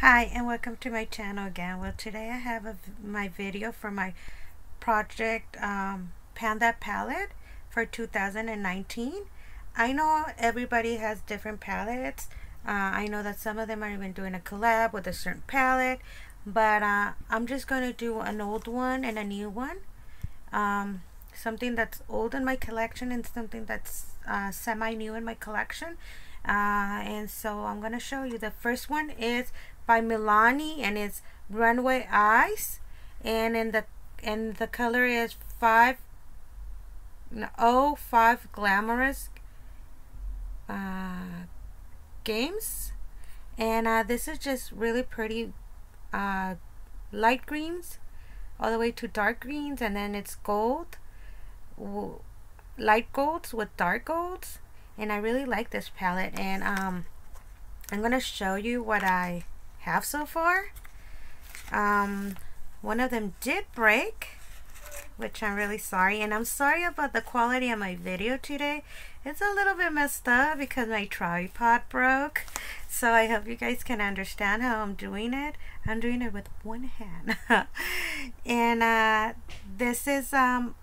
Hi and welcome to my channel again. Well today I have a, my video for my project um, Pan That palette for 2019. I know everybody has different palettes. Uh, I know that some of them are even doing a collab with a certain palette but uh, I'm just going to do an old one and a new one. Um, something that's old in my collection and something that's uh, semi-new in my collection. Uh, and so I'm going to show you. The first one is by Milani and it's Runway Eyes and in the and the color is 5 no, 05 Glamorous uh, Games. And uh, this is just really pretty uh, light greens all the way to dark greens. And then it's gold light golds with dark golds. And I really like this palette. And um, I'm gonna show you what I have so far. Um, one of them did break, which I'm really sorry. And I'm sorry about the quality of my video today. It's a little bit messed up because my tripod broke. So I hope you guys can understand how I'm doing it. I'm doing it with one hand. and uh, this is um,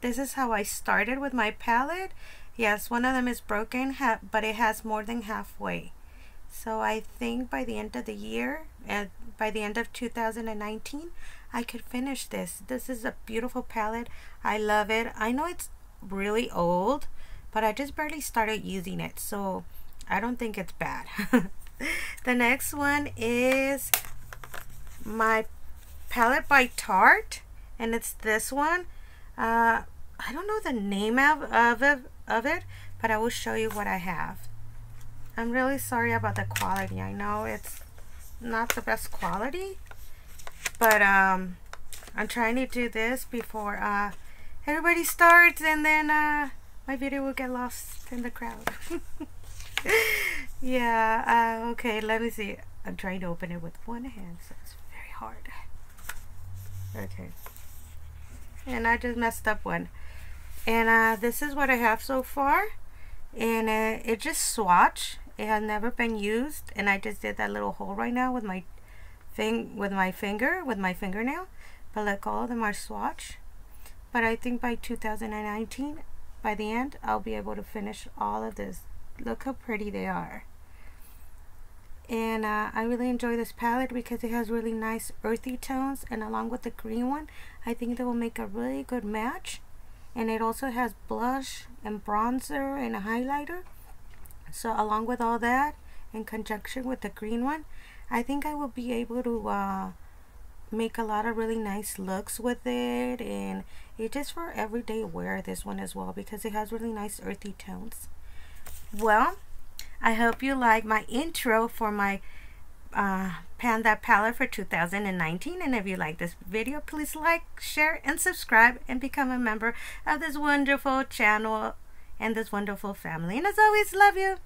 this is how I started with my palette. Yes, one of them is broken, but it has more than halfway. So I think by the end of the year, and by the end of 2019, I could finish this. This is a beautiful palette. I love it. I know it's really old, but I just barely started using it. So I don't think it's bad. the next one is my palette by Tarte. And it's this one. Uh, I don't know the name of, of, of it, but I will show you what I have. I'm really sorry about the quality. I know it's not the best quality, but um, I'm trying to do this before uh, everybody starts and then uh, my video will get lost in the crowd. yeah, uh, okay, let me see. I'm trying to open it with one hand, so it's very hard. Okay. And I just messed up one. And uh, this is what I have so far. And uh, it just swatch it has never been used and I just did that little hole right now with my thing with my finger with my fingernail but like all of them are swatch but I think by 2019 by the end I'll be able to finish all of this. Look how pretty they are. And uh, I really enjoy this palette because it has really nice earthy tones and along with the green one I think they will make a really good match. And it also has blush and bronzer and a highlighter so along with all that in conjunction with the green one I think I will be able to uh, make a lot of really nice looks with it and it's just for everyday wear this one as well because it has really nice earthy tones. Well I hope you like my intro for my uh, Pan That palette for 2019 and if you like this video please like share and subscribe and become a member of this wonderful channel and this wonderful family. And as always, love you.